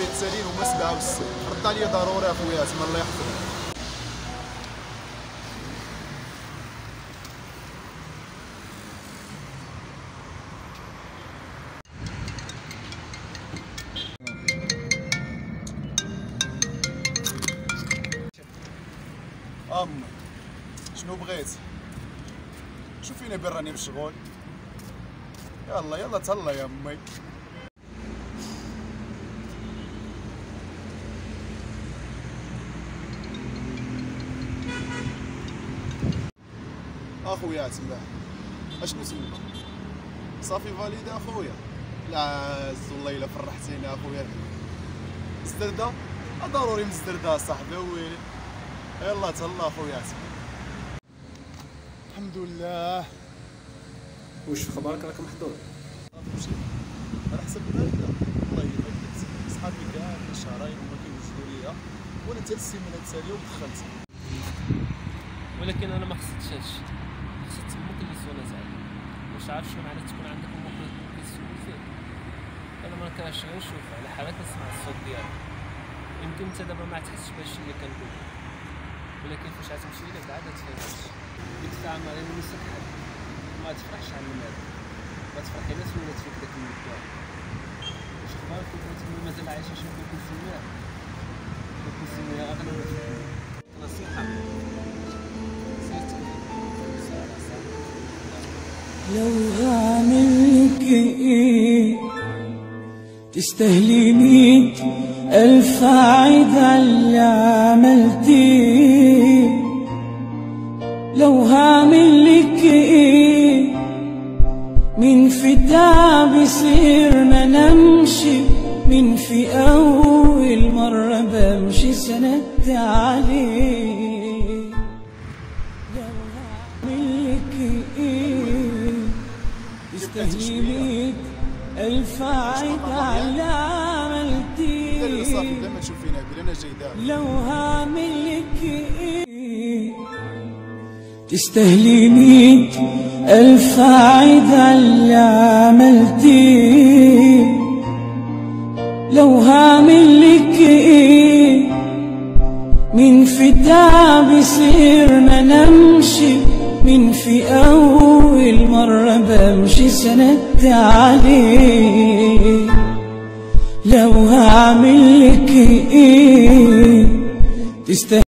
السالين هما سبعة وست رد عليا ضروري أخويا تما الله يحفظك. امي شنو بغيت؟ شوفيني بين راني مشغول يلا يلا تهلا يا أمي. اخويا تما اشنو تما صافي فاليدي أخويا. لا عز والله إلا فرحتيني أخويا. زدردة آه، ضروري مزدردة صاحبي ويلي يلا تهلا اخويا تما الحمد لله. واش في خبارك راك محظوظ مشي على حسب هكا الله يبارك صحابي كاع شهرين هما كيوجدوا ليا وأنا حتى السيمانة التاليه ودخلت ولكن أنا ما خصتش هادشي. واش عارف شنو معنى تكون عندك أمك اللي كيسول فيك أنا ما كانش نشوف على حالك نسمع الصوت ديالك. يمكن أنت دابا ما تحسش بهادشي اللي كنقول ولكن فاش غتمشي لك عاد تفهم ديك الساعة ما غير نسك حد ما تفرحش على المال ما تفرحي ناس ولات فيك داك المدة واش أخبارك كنت مازال عايشه شنو لو هعملك إيه تستاهلي ميت ألف عيد اللي عملتيه لو هعملك إيه من في تعب يصير ما نمشي من في أول مرة بمشي سندت ميت ألف عيد على قال لي صافي عملتيه بلا ما تشوفينا جاي دابا لو ألف عيد على اللي عملتيه لو هعملك إيه من في تعب يصير ما نمشي. من في أول مرة بمشي سندت عليه لو هعملك إيه؟ تستاهلي